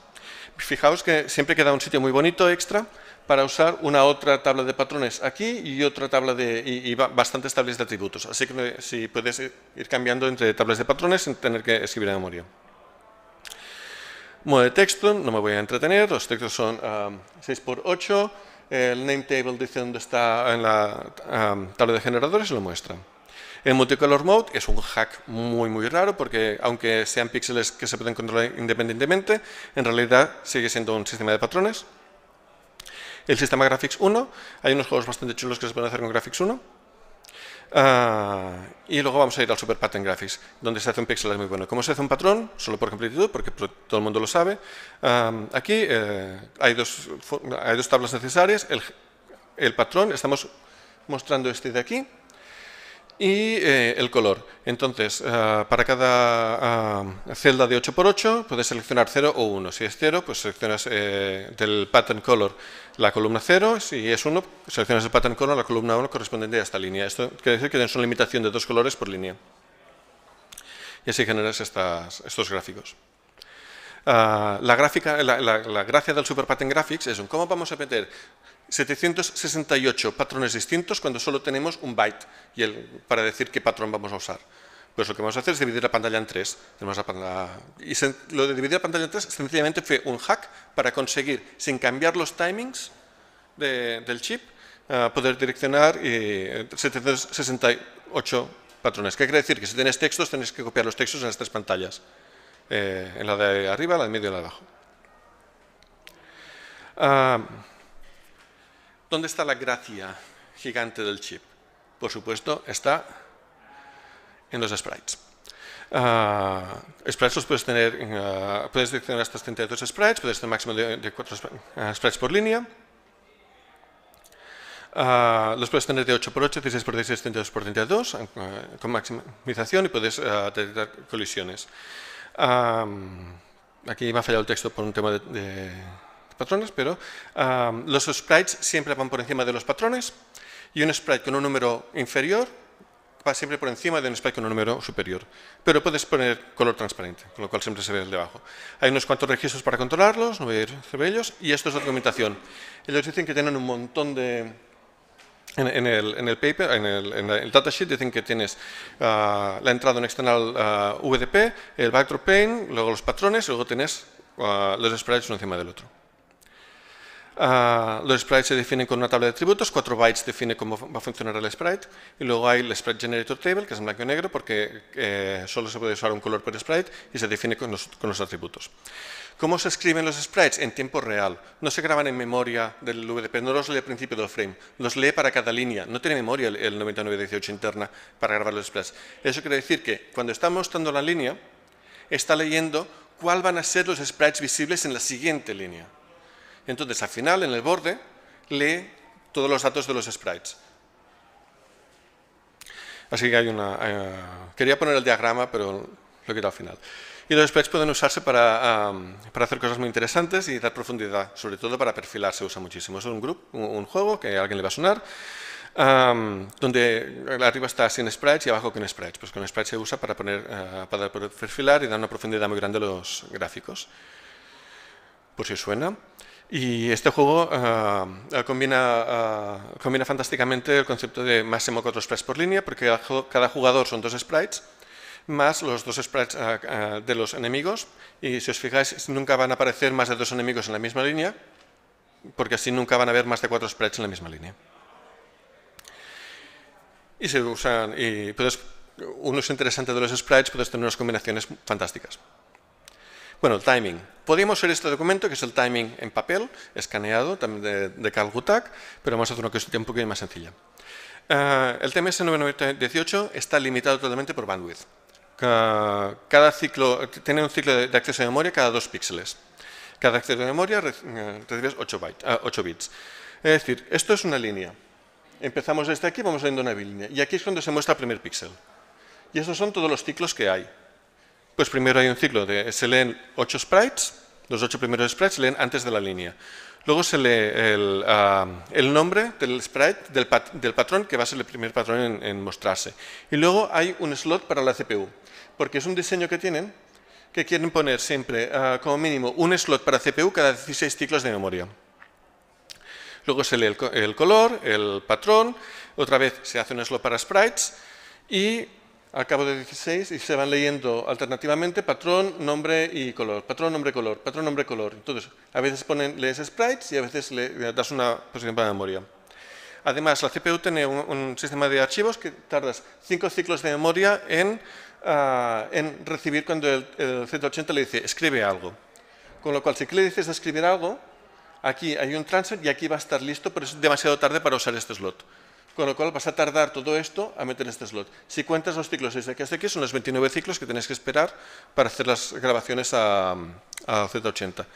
Fijaos que siempre queda un sitio muy bonito extra para usar una otra tabla de patrones aquí y otra tabla de y, bastantes tablas de atributos. Así que si puedes ir cambiando entre tablas de patrones sin tener que escribir en memoria. Modo de texto, no me voy a entretener, los textos son 6x8, um, el name table dice dónde está en la tabla de generadores y lo muestra. El multicolor mode es un hack muy muy raro porque aunque sean píxeles que se pueden controlar independientemente, en realidad sigue siendo un sistema de patrones el sistema Graphics 1. Hay unos juegos bastante chulos que se pueden hacer con Graphics 1. Ah, y luego vamos a ir al Super Pattern Graphics, donde se hace un pixel muy bueno. ¿Cómo se hace un patrón? Solo por completitud, porque todo el mundo lo sabe. Ah, aquí eh, hay, dos, hay dos tablas necesarias. El patrón, estamos mostrando este de aquí, y eh, el color. Entonces, eh, para cada eh, celda de 8x8 puedes seleccionar 0 o 1. Si es 0, pues seleccionas del pattern color la columna 0. Si es 1, seleccionas el pattern color la columna 1 correspondiente a esta línea. Esto quiere decir que tienes una limitación de dos colores por línea. Y así generas estas, estos gráficos. la, gráfica, la, la, gracia del Super Pattern Graphics es cómo vamos a meter 768 patrones distintos cuando solo tenemos un byte y el, para decir qué patrón vamos a usar. Pues lo que vamos a hacer es dividir la pantalla en tres. y lo de dividir la pantalla en tres sencillamente fue un hack para conseguir, sin cambiar los timings del chip, eh, poder direccionar 768 patrones. ¿Qué quiere decir? Que si tienes textos, tienes que copiar los textos en las tres pantallas. Eh, en la de arriba, la de medio y la de abajo. Ah, ¿Dónde está la gracia gigante del chip? Por supuesto, está en los sprites. Uh, sprites los puedes tener, uh, puedes seleccionar hasta 32 sprites, puedes tener máximo de, 4 uh, sprites por línea. los puedes tener de 8x8, 16x16, 32x32, con maximización y puedes detectar colisiones. aquí me ha fallado el texto por un tema de patrones, pero los sprites siempre van por encima de los patrones y un sprite con un número inferior va siempre por encima de un sprite con un número superior. Pero puedes poner color transparente, con lo cual siempre se ve el de abajo. Hay unos cuantos registros para controlarlos, no voy a ir sobre ellos, y esto es la documentación. Ellos dicen que tienen un montón de... En, el, paper, en el, datasheet dicen que tienes ah, la entrada en external ah, VDP, el backdrop pane, luego los patrones, y luego tienes ah, los sprites uno encima del otro. Ah, los sprites se definen con una tabla de atributos, 4 bytes define cómo va a funcionar el sprite, y luego hay el Sprite Generator Table, que es en blanco y negro, porque eh, solo se puede usar un color por sprite y se define con los, atributos. ¿Cómo se escriben los sprites? En tiempo real. No se graban en memoria del VDP, no los lee al principio del frame, los lee para cada línea. No tiene memoria el, 9918 interna para grabar los sprites. Eso quiere decir que cuando está mostrando la línea, está leyendo cuál van a ser los sprites visibles en la siguiente línea. Entonces, al final, en el borde, lee todos los datos de los sprites. Así que hay una... eh, quería poner el diagrama, pero lo he quitado al final. Y los sprites pueden usarse para, para hacer cosas muy interesantes y dar profundidad, sobre todo para perfilar se usa muchísimo. Es un, grupo, un, juego que a alguien le va a sonar, um, donde arriba está sin sprites y abajo con sprites. Pues con sprites se usa para, poner, uh, para perfilar y dar una profundidad muy grande a los gráficos. Por si suena. Y este juego uh, combina, uh, combina fantásticamente el concepto de máximo cuatro sprites por línea, porque cada jugador son dos sprites, más los dos sprites uh, de los enemigos. Y si os fijáis, nunca van a aparecer más de dos enemigos en la misma línea, porque así nunca van a haber más de cuatro sprites en la misma línea. Y se usan, y puedes, un uso interesante de los sprites, puedes tener unas combinaciones fantásticas. Bueno, el timing. Podríamos hacer este documento, que es el timing en papel, escaneado, también de, de Carl Gutak, pero vamos a hacer una cosa un poquito más sencilla. Uh, el TMS 9918 está limitado totalmente por bandwidth. Cada ciclo tiene un ciclo de acceso a memoria cada dos píxeles. Cada acceso a memoria eh, recibes 8, bytes, uh, 8 bits. Es decir, esto es una línea. Empezamos desde aquí, vamos leyendo una línea. Y aquí es cuando se muestra el primer píxel. Y estos son todos los ciclos que hay. Pues primero hay un ciclo de se leen ocho sprites, los ocho primeros sprites se leen antes de la línea. Luego se lee el, uh, el nombre del sprite, del, pat, del, patrón, que va a ser el primer patrón en, mostrarse. Y luego hay un slot para la CPU, porque es un diseño que tienen que quieren poner siempre uh, como mínimo un slot para CPU cada 16 ciclos de memoria. Luego se lee el, el color, el patrón, otra vez se hace un slot para sprites y al cabo de 16 y se van leyendo alternativamente patrón, nombre y color, patrón, nombre, color, patrón, nombre, color. Entonces, a veces ponen, lees sprites y a veces le das una posición para memoria. Además, la CPU tiene un, un, sistema de archivos que tardas 5 ciclos de memoria en, uh, en recibir cuando el, el, Z80 le dice escribe algo. Con lo cual, si le dices escribir algo, aquí hay un transfer y aquí va a estar listo, pero es demasiado tarde para usar este slot con lo cual vas a tardar todo esto a meter este slot. Si cuentas los ciclos desde aquí hasta aquí, son los 29 ciclos que tenéis que esperar para hacer las grabaciones a, a Z80.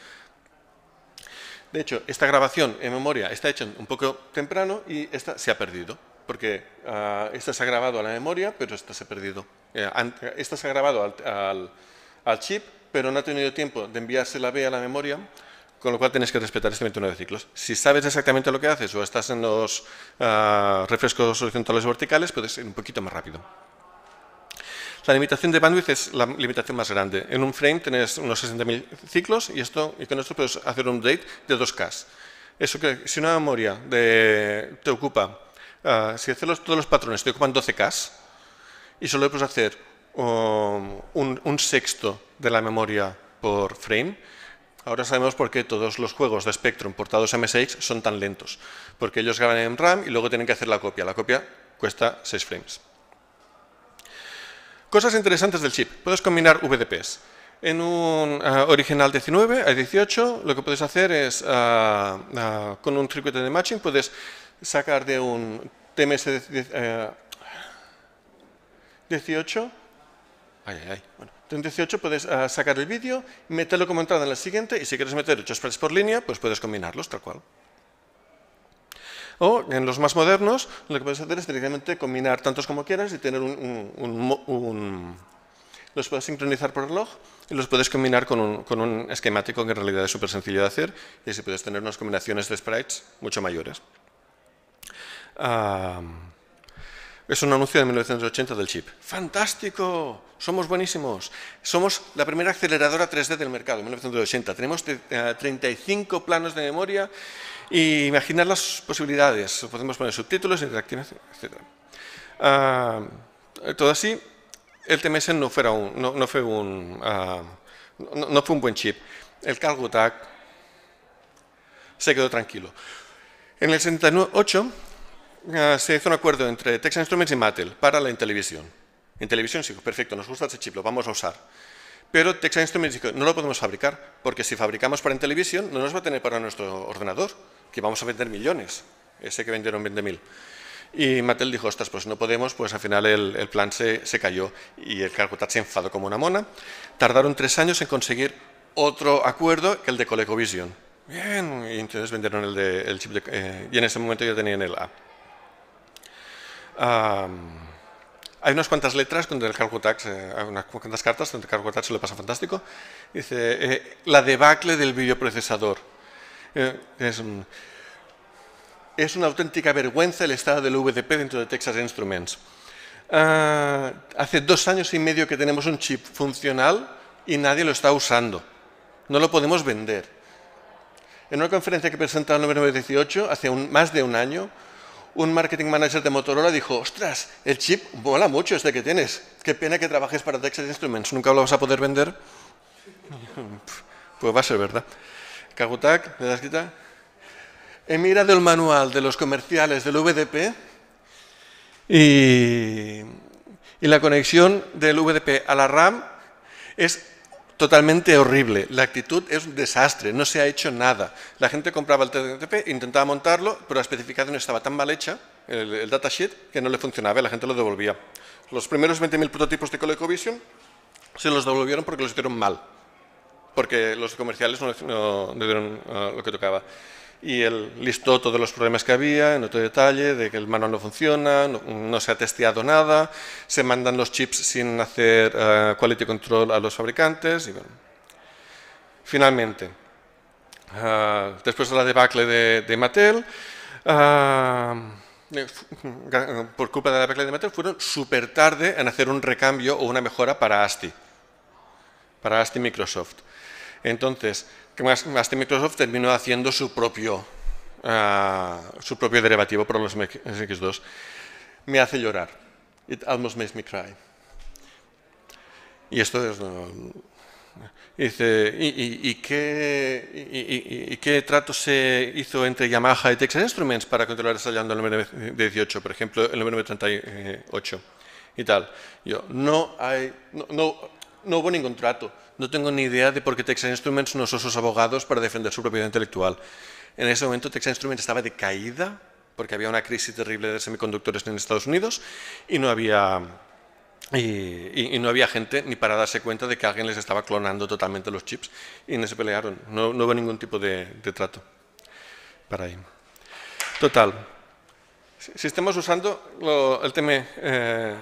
De hecho, esta grabación en memoria está hecha un poco temprano y esta se ha perdido, porque uh, esta se ha grabado a la memoria, pero esta se ha perdido. Eh, esta se ha grabado al, al, al chip, pero no ha tenido tiempo de enviarse la B a la memoria, con lo cual tienes que respetar este 29 ciclos. Si sabes exactamente lo que haces o estás en los uh, refrescos horizontales o verticales, puedes ir un poquito más rápido. La limitación de bandwidth es la limitación más grande. En un frame tienes unos 60.000 ciclos y, esto, y con esto puedes hacer un update de 2K. Eso que si una memoria te ocupa, uh, si haces todos los patrones te ocupan 12K y solo puedes hacer um, un sexto de la memoria por frame, Ahora sabemos por qué todos los juegos de Spectrum portados a MSX son tan lentos, porque ellos graban en RAM y luego tienen que hacer la copia. La copia cuesta 6 frames. Cosas interesantes del chip. Puedes combinar VDPs. En un uh, original 19 a 18 lo que puedes hacer es, uh, uh, con un circuito de matching, puedes sacar de un TMS 18, ay, ay, ay, bueno, en 18 puedes uh, sacar el vídeo, meterlo como entrada en la siguiente y si quieres meter 8 sprites por línea, pues puedes combinarlos tal cual. O en los más modernos, lo que puedes hacer es directamente combinar tantos como quieras y tener un, los puedes sincronizar por reloj y los puedes combinar con un, con esquemático que en realidad es súper sencillo de hacer y así puedes tener unas combinaciones de sprites mucho mayores. Uh, es un anuncio de 1980 del chip. ¡Fantástico! Somos buenísimos. Somos la primera aceleradora 3D del mercado, en 1980. Tenemos 35 eh, planos de memoria y imaginar las posibilidades. Podemos poner subtítulos, interactivos, etc. Uh, todo así, el TMS no, fuera un, no, fue un, uh, no, fue un buen chip. El Calgutac se quedó tranquilo. En el 78 uh, se hizo un acuerdo entre Texas Instruments y Mattel para la Intellivision. En televisión sí, perfecto, nos gusta ese chip, lo vamos a usar. Pero Texas Instruments dijo, no lo podemos fabricar, porque si fabricamos para Intellivision, no nos va a tener para nuestro ordenador, que vamos a vender millones, ese que vendieron 20.000. Y Mattel dijo, ostras, pues no podemos, pues al final el, plan se, cayó y el Calcutat se enfadó como una mona. Tardaron tres años en conseguir otro acuerdo que el de ColecoVision. Bien, y entonces vendieron el, de, el chip de, eh, y en ese momento ya tenían el A. Um, hay unas cuantas letras donde el Cargotax, eh, unas cuantas cartas donde el Cargotax se lo pasa fantástico. Dice, eh, la debacle del videoprocesador. Eh, es, es, una auténtica vergüenza el estado del VDP dentro de Texas Instruments. Ah, hace dos años y medio que tenemos un chip funcional y nadie lo está usando. No lo podemos vender. En una conferencia que presentó el 9918, hace un, más de un año, un marketing manager de Motorola dijo, ostras, el chip mola mucho este que tienes. Qué pena que trabajes para Texas Instruments. ¿Nunca lo vas a poder vender? Pues va a ser verdad. Kagutak, ¿me das quita? He mirado el manual de los comerciales del VDP y la conexión del VDP a la RAM es totalmente horrible. La actitud es un desastre, no se ha hecho nada. La gente compraba el TTP, intentaba montarlo, pero la especificación estaba tan mal hecha, el, datasheet, que no le funcionaba y la gente lo devolvía. Los primeros 20.000 prototipos de ColecoVision se los devolvieron porque los hicieron mal, porque los comerciales no, le dieron uh, lo que tocaba y él listó todos los problemas que había en otro detalle, de que el manual no funciona, no, se ha testeado nada, se mandan los chips sin hacer eh, quality control a los fabricantes. Y Finalmente, eh, después de la debacle de, Mattel, eh, por culpa de la debacle de Mattel, fueron súper tarde en hacer un recambio o una mejora para ASTI, para ASTI Microsoft. Entonces, que que Microsoft terminó haciendo su propio, uh, su propio derivativo para los MX2. Me hace llorar. It almost makes me cry. Y esto es... dice, ¿y, y, qué, y, qué, trato se hizo entre Yamaha y Texas Instruments para continuar desarrollando el número 18, por ejemplo, el número 38 y tal? Yo, no hay, no, no, no hubo ningún trato no tengo ni idea de por qué Texas Instruments no usó sus abogados para defender su propiedad intelectual. En ese momento Texas Instruments estaba de caída porque había una crisis terrible de semiconductores en Estados Unidos y no había, y, no había gente ni para darse cuenta de que alguien les estaba clonando totalmente los chips y no se pelearon. No, hubo ningún tipo de, trato para ahí. Total. Si estamos usando el tema... Eh,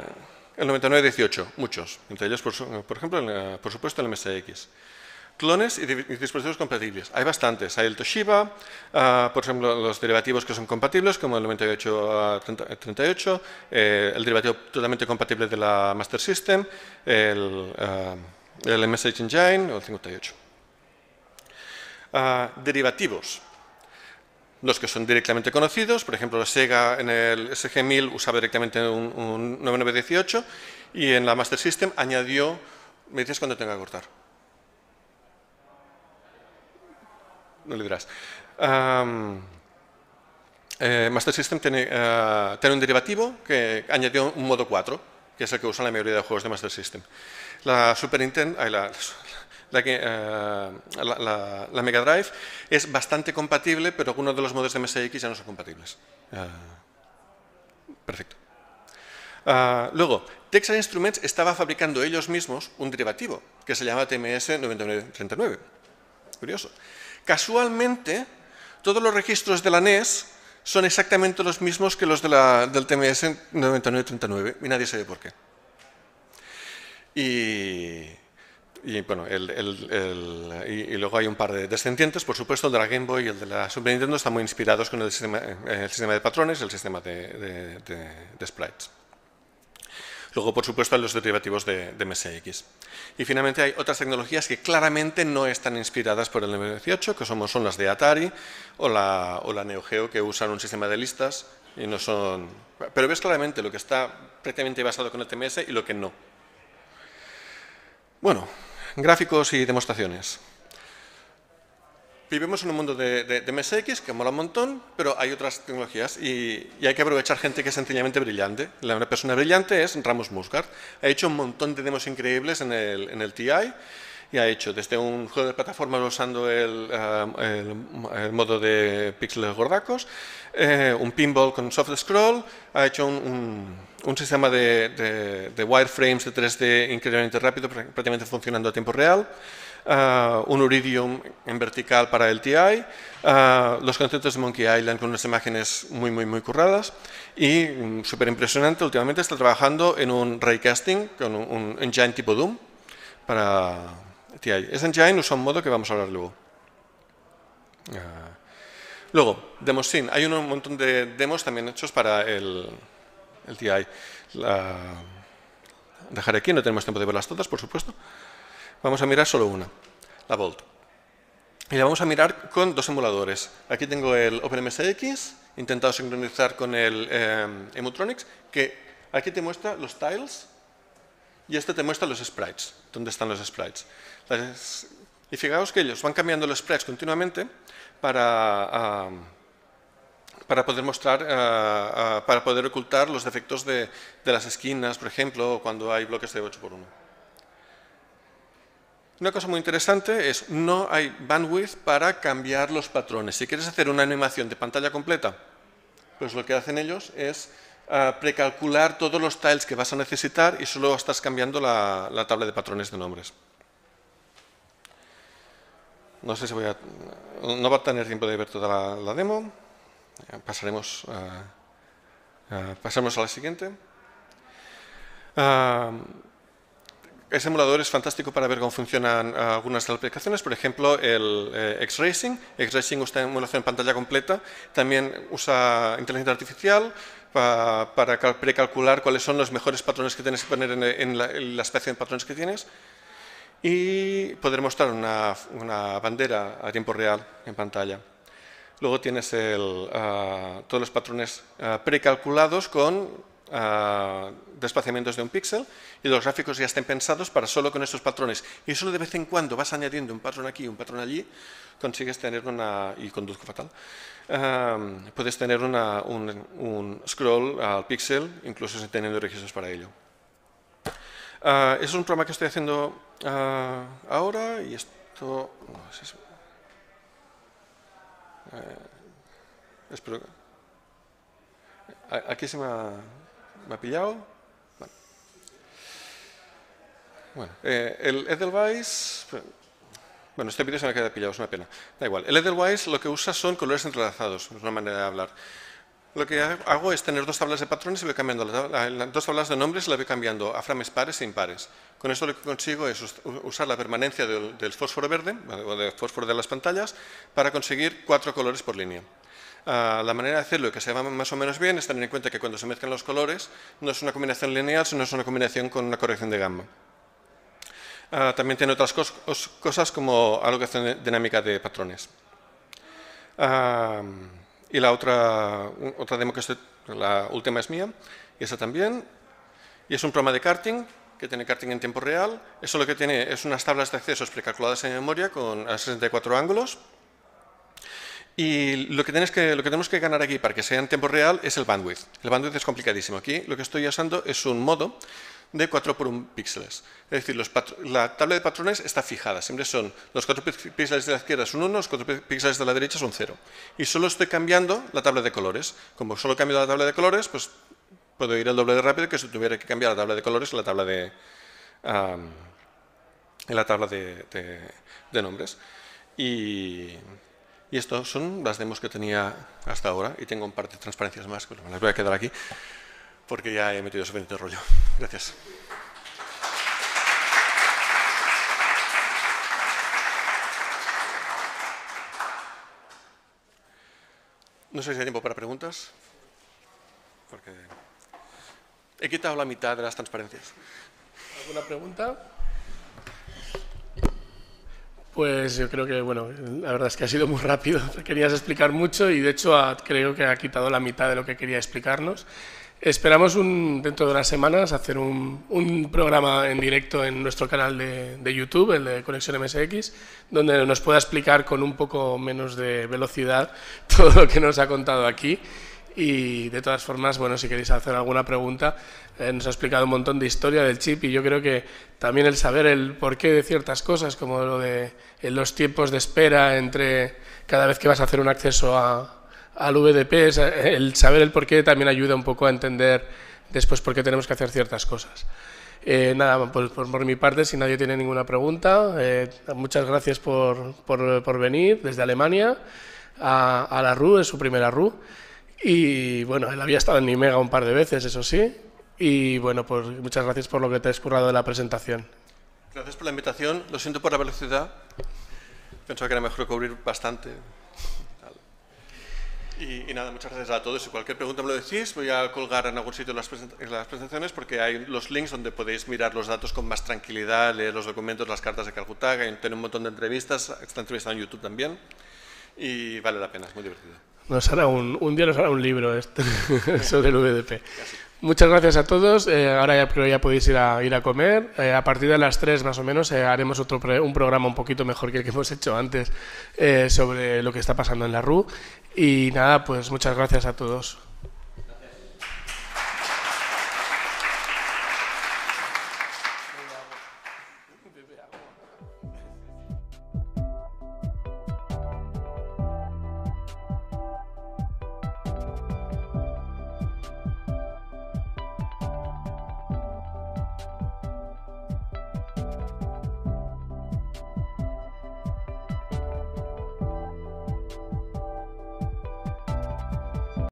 el 9918, muchos, entre ellos, por, ejemplo, por supuesto, el MSX. Clones y, dispositivos compatibles. Hay bastantes. Hay el Toshiba, ah, por ejemplo, los derivativos que son compatibles, como el 9838, eh, el derivativo totalmente compatible de la Master System, el, uh, el MSX Engine o el 58. Ah, derivativos los que son directamente conocidos, por ejemplo, Sega en el SG-1000 usaba directamente un, 9918 y en la Master System añadió, me dices cuando tenga que cortar. No le dirás. Eh, Master System tiene, eh, tiene, un derivativo que añadió un modo 4, que es el que usan la mayoría de juegos de Master System. La Super Nintendo, la, eh, la, Mega Drive es bastante compatible, pero algunos de los modos de MSX ya no son compatibles. Eh, perfecto. Eh, luego, Texas Instruments estaba fabricando ellos mismos un derivativo que se llama TMS 9939. Curioso. Casualmente, todos los registros de la NES son exactamente los mismos que los del TMS 9939 y nadie sabe por qué. Y, y, bueno, y, luego hay un par de descendientes, por supuesto, el de la Game Boy y el de la Super Nintendo están muy inspirados con el sistema, el sistema de patrones y el sistema de, sprites. Luego, por supuesto, hay los derivativos de, MSX. Y finalmente hay otras tecnologías que claramente no están inspiradas por el 918, que somos, son las de Atari o la, o la Neo Geo, que usan un sistema de listas y no son... Pero ves claramente lo que está prácticamente basado con el TMS y lo que no. Bueno, gráficos y demostraciones. Vivimos en un mundo de, MSX que mola un montón, pero hay otras tecnologías y, hay que aprovechar gente que es sencillamente brillante. La una persona brillante es Ramos Musgard. Ha hecho un montón de demos increíbles en el, en el TI y ha hecho desde un juego de plataformas usando el, eh, modo de píxeles gordacos, eh, un pinball con soft scroll, ha hecho un, sistema de, wireframes de 3D increíblemente rápido, prácticamente funcionando a tiempo real. uh, un Iridium en vertical para el TI, uh, los conceptos de Monkey Island con unas imágenes muy, muy, muy curradas y, um, súper impresionante, últimamente está trabajando en un raycasting con un, un engine tipo Doom para TI. Ese engine usa un modo que vamos a hablar luego. Uh, luego, demos sin. Hay un montón de demos también hechos para el, el TI. La, dejaré aquí, no tenemos tiempo de verlas todas, por supuesto. Vamos a mirar solo una, la Volt. Y la vamos a mirar con dos emuladores. Aquí tengo el OpenMSX, intentado sincronizar con el eh, Emutronics, que aquí te muestra los tiles y este te muestra los sprites, dónde están los sprites. Y fijaos que ellos van cambiando los sprites continuamente para... Uh, para poder mostrar, uh, para poder ocultar los defectos de, las esquinas, por ejemplo, cuando hay bloques de 8x1. Una cosa muy interesante es no hay bandwidth para cambiar los patrones. Si quieres hacer una animación de pantalla completa, pues lo que hacen ellos es uh, precalcular todos los tiles que vas a necesitar y solo estás cambiando la, la tabla de patrones de nombres. No sé si voy a... No va a tener tiempo de ver toda la demo. Pasaremos, uh, uh, pasamos a la siguiente. Ese emulador es fantástico para ver cómo funcionan algunas de las aplicaciones, por ejemplo, el eh, X-Racing. X-Racing usa emulación en pantalla completa, también usa inteligencia artificial pa, para precalcular cuáles son los mejores patrones que tienes que poner en, la, especie de patrones que tienes y poder mostrar una bandera a tiempo real en pantalla. Luego tienes el, uh, todos los patrones uh, precalculados con uh, desplazamientos de un píxel y los gráficos ya estén pensados para solo con estos patrones. Y solo de vez en cuando vas añadiendo un patrón aquí y un patrón allí, consigues tener una... y conduzco fatal. puedes tener una, un, scroll al píxel, incluso teniendo registros para ello. es un programa que estoy haciendo ahora y esto... eh, espero. Aquí se me ha, pillado. Bueno, bueno eh, el Edelweiss. Bueno, este vídeo se me ha quedado pillado, es una pena. Da igual. El Edelweiss lo que usa son colores entrelazados, es una manera de hablar. Lo que hago es tener dos tablas de patrones y voy cambiando las dos tablas de nombres y las voy cambiando a frames pares e impares. Con esto lo que consigo es usar la permanencia del, del fósforo verde o del fósforo de las pantallas para conseguir cuatro colores por línea. Uh, la manera de hacerlo y que se va más o menos bien es tener en cuenta que cuando se mezclan los colores no es una combinación lineal, sino es una combinación con una corrección de gamma. Uh, también tiene otras cos cosas como alocación dinámica de patrones. Uh, y la otra, otra demo que estoy, la última es mía, y esa también. Y es un programa de karting, que tiene karting en tiempo real. Eso lo que tiene es unas tablas de accesos precalculadas en memoria con 64 ángulos. Y lo que, que, lo que tenemos que ganar aquí para que sea en tiempo real es el bandwidth. El bandwidth es complicadísimo. Aquí lo que estoy usando es un modo de 4 por 1 píxeles. Es decir, los la tabla de patrones está fijada. Siempre son los 4 píxeles de la izquierda son 1, los 4 píxeles de la derecha son 0. Y solo estoy cambiando la tabla de colores. Como solo cambio la tabla de colores, pues puedo ir el doble de rápido que si tuviera que cambiar la tabla de colores en la tabla de, um, en la tabla de, de, de nombres. Y, y estas son las demos que tenía hasta ahora. Y tengo un par de transparencias más, pero me las voy a quedar aquí porque ya he metido suficiente rollo. Gracias. No sé si hay tiempo para preguntas, porque he quitado la mitad de las transparencias. ¿Alguna pregunta? Pues yo creo que, bueno, la verdad es que ha sido muy rápido. Querías explicar mucho y de hecho creo que ha quitado la mitad de lo que quería explicarnos. Esperamos un, dentro de unas semanas hacer un, un, programa en directo en nuestro canal de, de, YouTube, el de Conexión MSX, donde nos pueda explicar con un poco menos de velocidad todo lo que nos ha contado aquí. Y de todas formas, bueno, si queréis hacer alguna pregunta, eh, nos ha explicado un montón de historia del chip y yo creo que también el saber el porqué de ciertas cosas, como lo de los tiempos de espera entre cada vez que vas a hacer un acceso a, al VDP, el saber el porqué también ayuda un poco a entender después por qué tenemos que hacer ciertas cosas. Eh, nada, pues por, por, mi parte, si nadie tiene ninguna pregunta, eh, muchas gracias por, por, por, venir desde Alemania a, a, la RU, es su primera RU. Y bueno, él había estado en Nimega un par de veces, eso sí. Y bueno, pues muchas gracias por lo que te has currado de la presentación. Gracias por la invitación. Lo siento por la velocidad. Pensaba que era mejor cubrir bastante. Y, y, nada, muchas gracias a todos. Si cualquier pregunta me lo decís, voy a colgar en algún sitio las, las, presentaciones porque hay los links donde podéis mirar los datos con más tranquilidad, leer los documentos, las cartas de Calcuta, tener un montón de entrevistas, está entrevistado en YouTube también y vale la pena, es muy divertido. Nos hará un, un día nos hará un libro este, sobre el VDP. Casi. Muchas gracias a todos. Eh, ahora ya, pero ya podéis ir a, ir a comer. Eh, a partir de las 3 más o menos eh, haremos otro un programa un poquito mejor que el que hemos hecho antes eh, sobre lo que está pasando en la RU. Y nada, pues muchas gracias a todos.